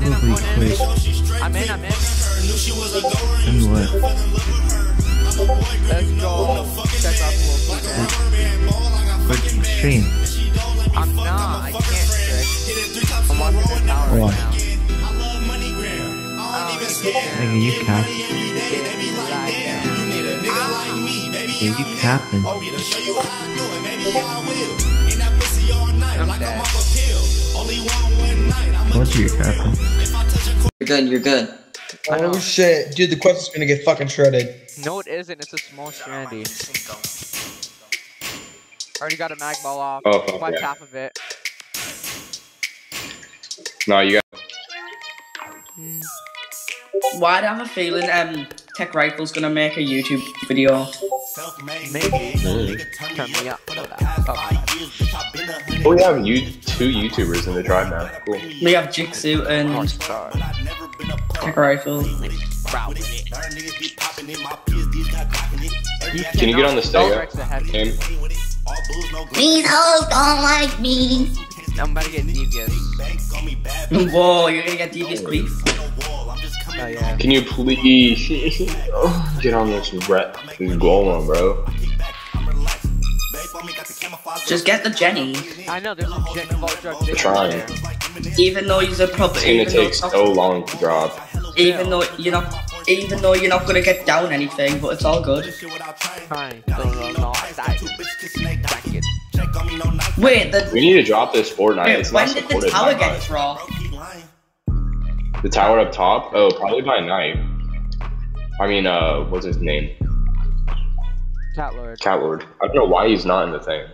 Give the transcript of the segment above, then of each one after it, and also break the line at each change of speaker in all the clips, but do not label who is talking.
probably quit.
I'm in, I'm in.
And what?
Let's go. Check out
But you stream.
I'm not. I can't trick. I'm watching the tower
Why?
right. Oh,
Nigga, you cap. Yeah, you capping.
I'm dead.
Told you you're.
You're good, you're good.
I know.
Oh shit, dude, the quest is gonna get fucking shredded.
No, it isn't. It's a small strandy. Already got a mag ball off.
Oh, fuck
Wiped
yeah.
half of it.
No, you got.
Why do I have a feeling um Tek Rifle's gonna make a YouTube video?
Maybe. Turn me up for that. Oh,
we have you two YouTubers in the drive now. Cool.
We have Jigsaw and
North
Tek Rifle.
Can you get on the
Don't
stay
Rex the heavy.
Tim?
These hoes don't like me.
I'm about to get devious.
Whoa, you're gonna get devious beef.
Oh yeah.
Can you please get on this rep this golem, bro?
Just get the Jenny.
I know there's a jet vault drug
I'm trying.
Even though you're probably
It's gonna
even though,
take so long to drop.
even though you're not even though you're not gonna get down anything, but it's all good.
Fine.
Wait, the
We need to drop this Fortnite.
wait,
It's
when
not
did the
supported
tower
by
get dropped?
The tower up top? Oh, probably by night. I mean, uh, what's his name? Catlord. Catlord. I don't know why he's not in the thing.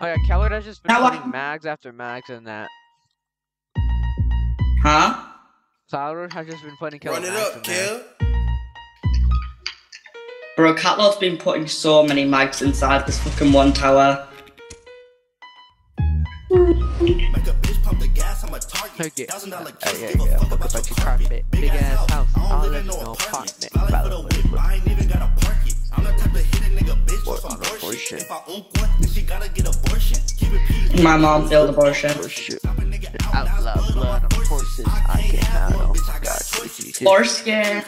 Oh yeah, Keller has just been
Now
putting mags after mags in that.
Huh?
Tyler has just been putting Keller
Run it
mags
up,
in there.
kill.
Bro, Catlord's been putting so many mags inside this fucking one tower.
Take it. Oh yeah, yeah. Fuck about your carpet. Big ass house. All living no apartment. Follow me. What on a portion?
My mom failed abortion.
Portion. Outlaw blood on horses. I can handle. God, crazy.
Foreskin.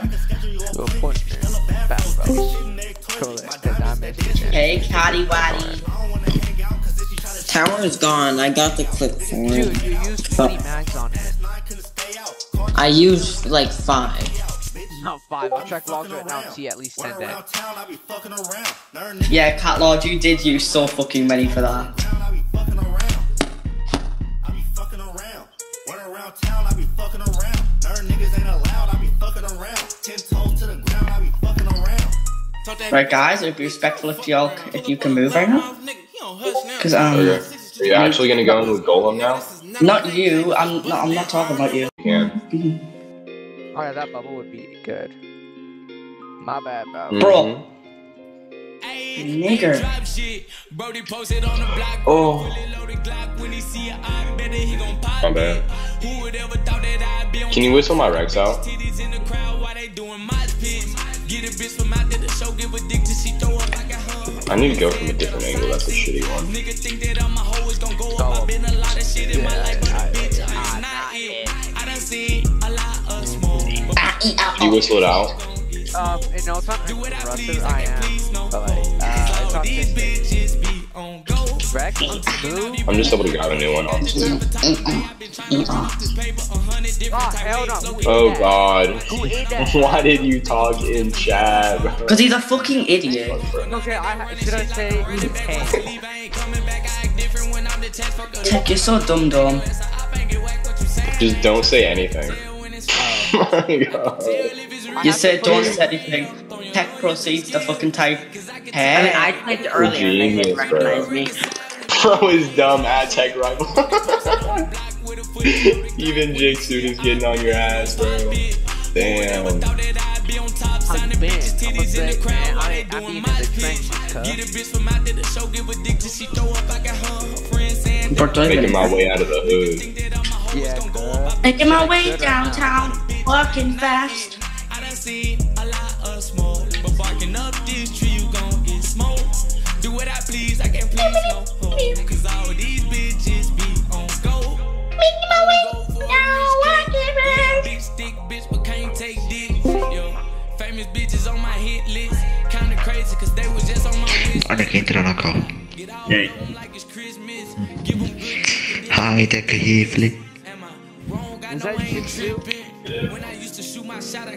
Diamonds.
Hey, Catty Waddy.
Tower is gone. I got the clip for
Dude, you used 20 mags on it.
I used like five.
Not five. I'll check logs right now and see at least 10 dead.
Yeah, Catlord, you did use so fucking many for that. Right, guys, it'd be respectful if y'all if you can move right now. Cause um,
Okay. Are you actually gonna go in with Golem now?
not you. I'm not. I'm not talking about you.
You can.
Oh yeah, that bubble would be good. My bad, bro.
Bro.
Mhm.
Nigger.
Oh. My bad. Can you whistle my Rex out? I need to go from a different angle. That's a shitty one. Can you whistle it out?
Um, you know, it's not aggressive, I am. But like, uh, it's not just Rex, move.
I'm just able to grab a new one, honestly.
Oh, oh hell no.
Oh god.
Who ate that?
Why did you talk in chat? bro?
Cause he's a fucking idiot.
Okay, I, should I say hey?
Tek, you're so dumb dumb.
Just don't say anything.
Oh.
my god.
You said don't say anything. Tek proceeds to fucking type.
I mean,
Hey.
I typed earlier and they didn't
Genius, bro.
recognize me.
Bro is dumb at Tek Rifle. Even Jigsaw is getting on your ass, bro. Damn.
How you been? I'm a good man. I, I be in the trenches, cuz.
Bro, don't
Making
even-
my way out of the hood.
Yeah, cuz.
Making my way
Good right now.
downtown, walking fast.
Do what I please, I can't please no hoe. Take on my hit
list. On my. Olha quem entrou
na call. E aí? Hi, Tech Rifle.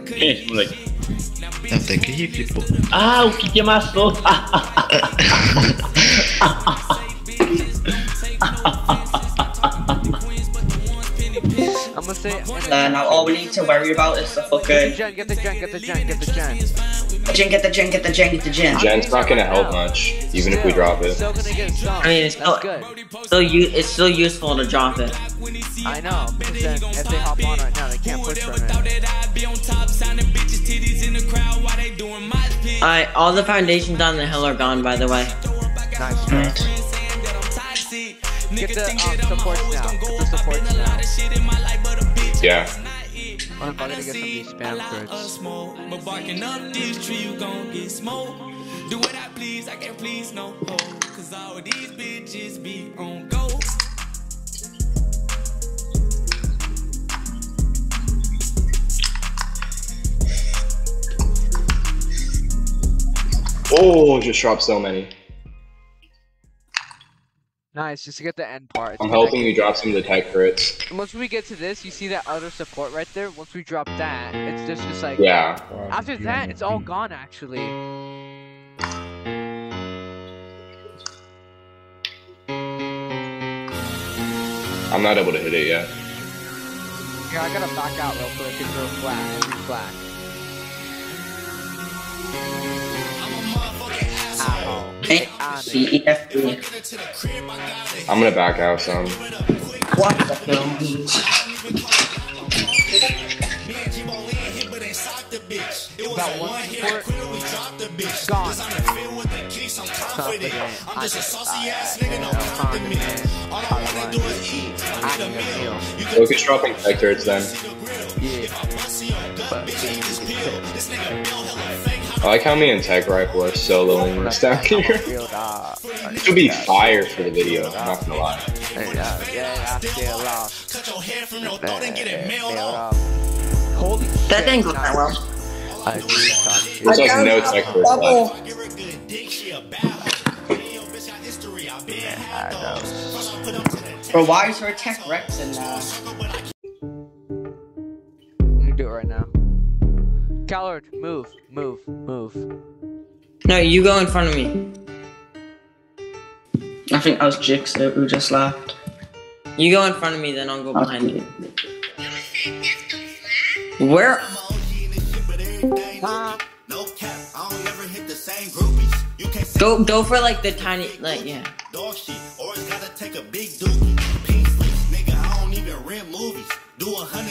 Quem é esse moleque?
É o Tech Rifle, pô.
Ah, o que que amassou?
I'm gonna say.
Uh, now all we need to worry about is the
Get the
fucking
gen, get the gen, get the gen, get the gen.
gen, get the gen, get the gen, get the gen.
Gen's not gonna help much, even if we drop it.
Still gonna get.
I mean, it's still,
good.
still u- it's still useful to drop it.
I know, because then if they hop on right now, they can't push right now.
Alright, all the foundations on the hill are gone, by the way.
Nice.
Right.
Get the um, supports now. Get the supports now.
Yeah.
I'm gonna get some of these spam crits.
But barking up this tree, you gon' get smoked. Do what I please, I can't please no hoe. Cause all these bitches be on go.
Oh, just dropped so many.
Nice, just to get the end part.
I'm helping you drop some of the tech crits.
And Once we get to this, you see that other support right there? Once we drop that, it's just, just like...
Yeah.
After that, it's all gone actually.
I'm not able to hit it yet.
Here, I gotta back out real quick and throw flat, every flat. Ow.
Hey, C, F, B.
I'm gonna back out some.
What the hell?
Got one support. Gone. Confident. I'm just confident. I need a heal.
Focus dropping tech crits then.
Yeah. But
I like how me and Tek Rifle are soloing this down here.
Feel that.
This would be fire for the video, I'm not gonna lie.
Yeah, yeah, I feel lost. Holy shit.
That didn't go that well.
I really thought.
There's like no tech crits left.
I know.
Bro, why is there a Tek Rex in there?
I'm gonna do it right now. Catlord, move, move, move.
No, you go in front of me.
I think that was Jigsaw who just laughed.
You go in front of me, then I'll go behind you. Where?
No cap, I don't ever hit the same groupies. You can't
Go, go for like the tiny, like yeah.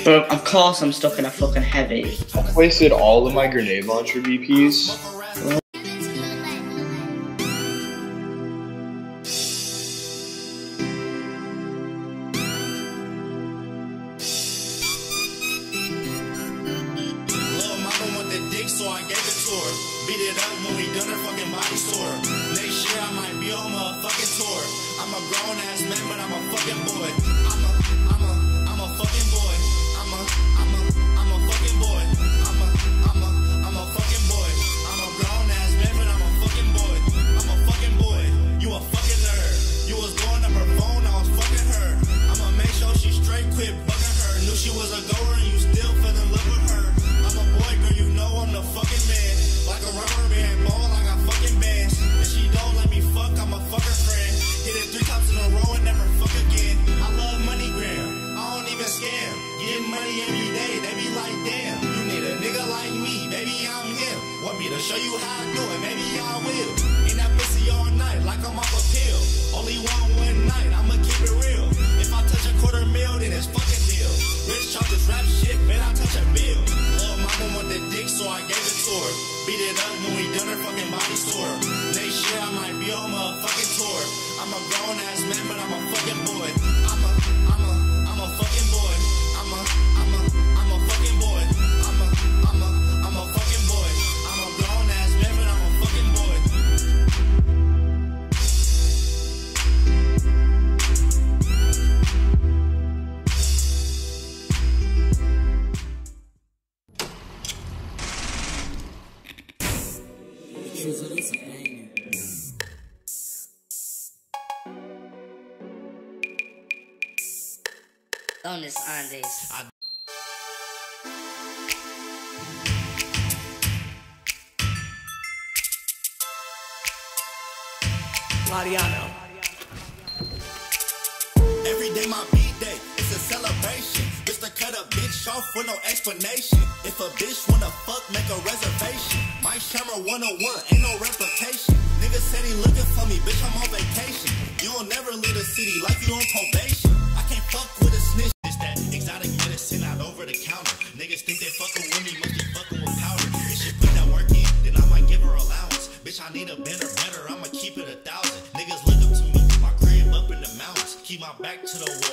Bro, of course I'm stuck in a fucking heavy.
I wasted all of my grenade launcher VPs.
Show you how I do it, maybe I will. In that pussy all night, like I'm off a pill. Only one one night, I'ma keep it real. If I touch a quarter mil, then it's fucking deal. Rich chop this rap shit, bet I touch a bill. Lil' mama want the dick, so I gave it to her. Beat it up when we done her fucking body sore. Next year I might be on my fucking tour. I'm a grown ass man, but I'm a
Bonus on this.
Lariano. Every day my beat day, it's a celebration. Bitch to cut a bitch off with no explanation. If a bitch wanna fuck, make a reservation. My Shammer 101, ain't no replication. Nigga said he looking for me, bitch, I'm on vacation. You'll never leave the city like you on probation. I need a better, better, I'ma keep it a thousand. Niggas look up to me, my crib up in the mountains. Keep my back to the wall,